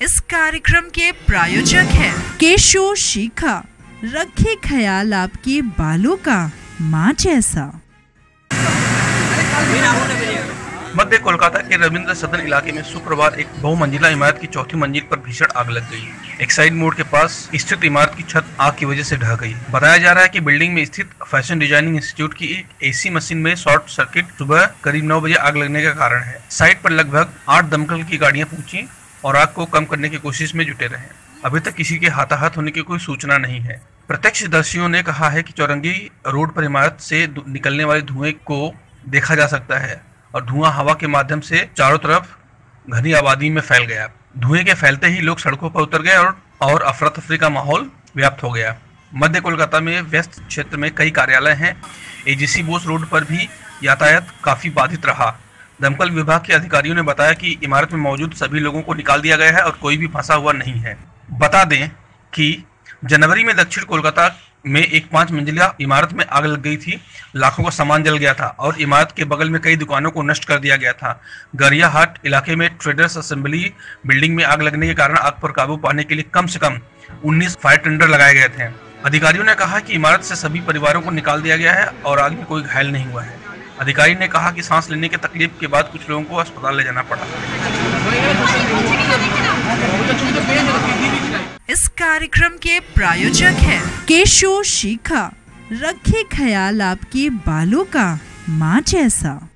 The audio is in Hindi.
इस कार्यक्रम के प्रायोजक है केशो शिखा, रखे ख्याल आपके बालों का, माँ जैसा। मध्य कोलकाता के रविंद्र सदन इलाके में शुक्रवार एक बहुमंजिला इमारत की चौथी मंजिल पर भीषण आग लग गई। एक्साइड मोड़ के पास स्थित इमारत की छत आग की वजह से ढह गई। बताया जा रहा है कि बिल्डिंग में स्थित फ़ैशन डिज़ाइनिंग इंस्टीट्यूट की एक एसी मशीन में शॉर्ट सर्किट सुबह करीब नौ बजे आग लगने का कारण है। साइट पर लगभग आठ दमकल की गाड़ियाँ पहुँची और आग को कम करने की कोशिश में जुटे रहे। अभी तक किसी के हाथाहाथ होने की कोई सूचना नहीं है। प्रत्यक्षदर्शियों ने कहा है कि चौरंगी रोड पर इमारत से निकलने वाले धुएँ को देखा जा सकता है और धुआँ हवा के माध्यम से चारों तरफ़ घनी आबादी में फैल गया। धुएँ के फैलते ही लोग सड़कों पर उतर गए और और अफरा तफरी का माहौल व्याप्त हो गया। मध्य कोलकाता में व्यस्त क्षेत्र में कई कार्यालय हैं। एजीसी बोस रोड पर भी यातायात काफ़ी बाधित रहा। दमकल विभाग के अधिकारियों ने बताया कि इमारत में मौजूद सभी लोगों को निकाल दिया गया है और कोई भी फंसा हुआ नहीं है। बता दें कि जनवरी में दक्षिण कोलकाता में एक पाँच मंजिला इमारत में आग लग गई थी, लाखों का सामान जल गया था और इमारत के बगल में कई दुकानों को नष्ट कर दिया गया था। गरिया हाट इलाके में ट्रेडर्स असेंबली बिल्डिंग में आग लगने के कारण आग पर काबू पाने के लिए कम से कम 19 फायर टेंडर लगाए गए थे। अधिकारियों ने कहा कि इमारत से सभी परिवारों को निकाल दिया गया है और आग में कोई घायल नहीं हुआ है। अधिकारी ने कहा कि सांस लेने के तकलीफ़ के बाद कुछ लोगों को अस्पताल ले जाना पड़ा। इस कार्यक्रम के प्रायोजक है केशो शिखा। रखे ख्याल आपके बालों का, माँ जैसा।